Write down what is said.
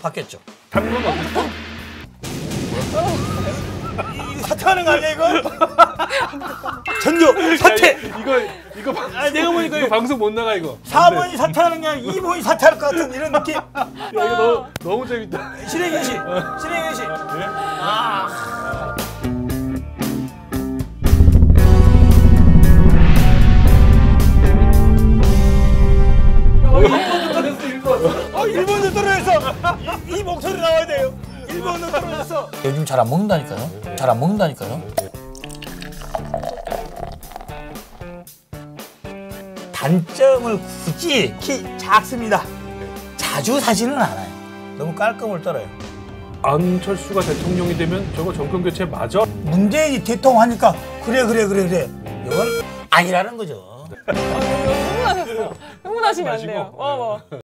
바뀌었죠. 당근? 이거 사퇴하는 거 아니야 이거? 전교 사퇴. 야, 이거 이거 방송, 아, 내가 보니까 이거 방송 못 나가 이거. 4번이 사퇴하는 게 아니라 2번이 사퇴할 것 같은 이런 느낌. 야, 이거 너무 너무 재밌다. 신혜경 씨, 신혜경 씨. 아. 어, 1번도 떨어졌어. 이, 이 목소리 나와야 돼요. 1번도 떨어졌어. 요즘 잘 안 먹는다니까요. 잘 안 먹는다니까요. 단점을 굳이 키 작습니다. 자주 사지는 않아요. 너무 깔끔을 떨어요. 안철수가 대통령이 되면 저거 정권 교체 맞아? 문재인이 대통하니까 그래 그래 그래 그래. 이건 아니라는 거죠. 흥분하셨어. 흥분하시면 안 돼요. 와, 와.